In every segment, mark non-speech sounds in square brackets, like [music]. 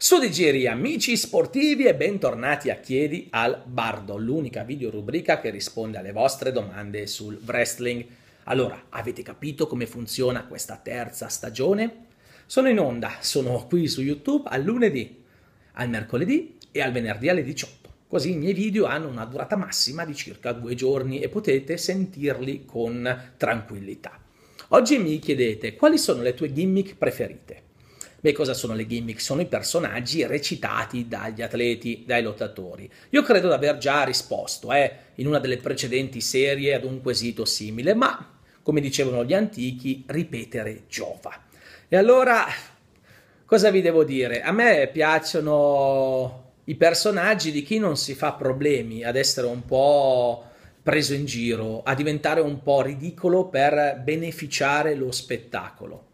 Su Digiri, amici sportivi e bentornati a Chiedi al Bardo, l'unica videorubrica che risponde alle vostre domande sul wrestling. Allora, avete capito come funziona questa terza stagione? Sono in onda, sono qui su YouTube al lunedì, al mercoledì e al venerdì alle 18. Così i miei video hanno una durata massima di circa due giorni e potete sentirli con tranquillità. Oggi mi chiedete quali sono le tue gimmick preferite. Beh, cosa sono le gimmick? Sono i personaggi recitati dagli atleti, dai lottatori. Io credo di aver già risposto eh, in una delle precedenti serie ad un quesito simile, ma come dicevano gli antichi, ripetere giova. E allora, cosa vi devo dire? A me piacciono i personaggi di chi non si fa problemi ad essere un po' preso in giro, a diventare un po' ridicolo per beneficiare lo spettacolo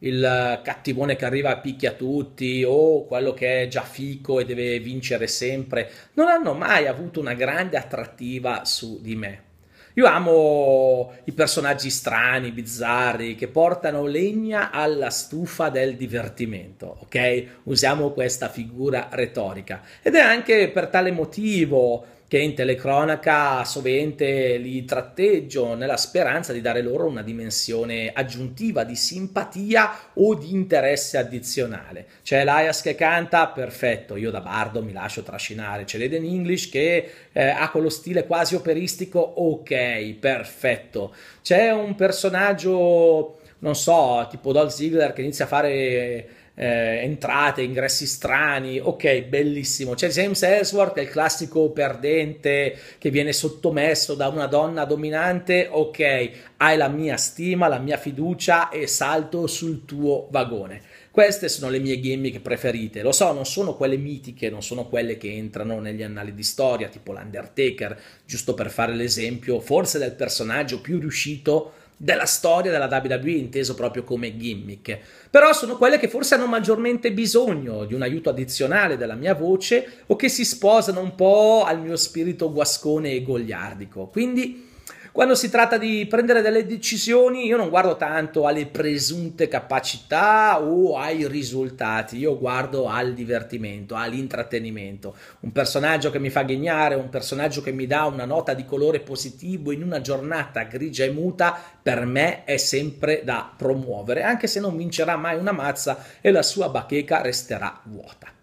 il cattivone che arriva a picchia tutti o quello che è già fico e deve vincere sempre, non hanno mai avuto una grande attrattiva su di me. Io amo i personaggi strani, bizzarri, che portano legna alla stufa del divertimento, ok? Usiamo questa figura retorica. Ed è anche per tale motivo che in telecronaca sovente li tratteggio nella speranza di dare loro una dimensione aggiuntiva di simpatia o di interesse addizionale. C'è Elias che canta, perfetto, io da bardo mi lascio trascinare. C'è l'Eden English che eh, ha quello stile quasi operistico, ok, perfetto. C'è un personaggio, non so, tipo Dolph Ziggler che inizia a fare eh, entrate, ingressi strani, ok, bellissimo. C'è James Ellsworth, è il classico perdente che viene sottomesso da una donna dominante, ok, hai la mia stima, la mia fiducia e salto sul tuo vagone. Queste sono le mie gimmick preferite. Lo so, non sono quelle mitiche, non sono quelle che entrano negli annali di storia, tipo l'Undertaker, giusto per fare l'esempio, forse del personaggio più riuscito della storia della WWE, inteso proprio come gimmick. Però sono quelle che forse hanno maggiormente bisogno di un aiuto addizionale della mia voce o che si sposano un po' al mio spirito guascone e goliardico. Quindi quando si tratta di prendere delle decisioni, io non guardo tanto alle presunte capacità o ai risultati, io guardo al divertimento, all'intrattenimento. Un personaggio che mi fa ghignare, un personaggio che mi dà una nota di colore positivo in una giornata grigia e muta, per me è sempre da promuovere, anche se non vincerà mai una mazza e la sua bacheca resterà vuota.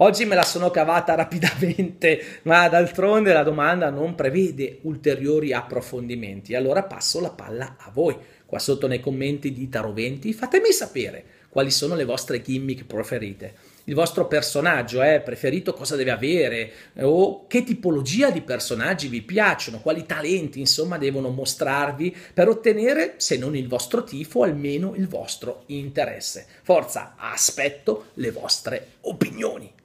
Oggi me la sono cavata [laughs] rapidamente, ma d'altronde la domanda non prevede ulteriori approfondimenti. Allora passo la palla a voi. Qua sotto nei commenti di Taroventi fatemi sapere quali sono le vostre gimmick preferite. Il vostro personaggio eh, preferito cosa deve avere o che tipologia di personaggi vi piacciono, quali talenti insomma devono mostrarvi per ottenere, se non il vostro tifo, almeno il vostro interesse. Forza, aspetto le vostre opinioni.